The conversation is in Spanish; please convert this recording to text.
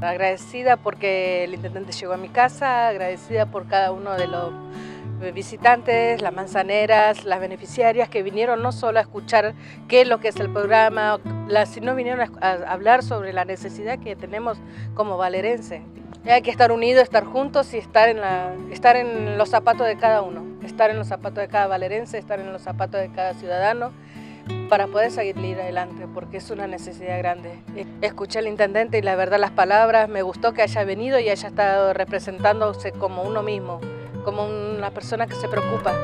Agradecida porque el intendente llegó a mi casa, agradecida por cada uno de los visitantes, las manzaneras, las beneficiarias que vinieron no solo a escuchar qué es lo que es el programa, sino vinieron a, hablar sobre la necesidad que tenemos como valerense. Hay que estar unidos, estar juntos y estar en, la, estar en los zapatos de cada uno, estar en los zapatos de cada valerense, estar en los zapatos de cada ciudadano para poder seguir adelante, porque es una necesidad grande. Escuché al intendente y la verdad las palabras, me gustó que haya venido y haya estado representándose como uno mismo, como una persona que se preocupa.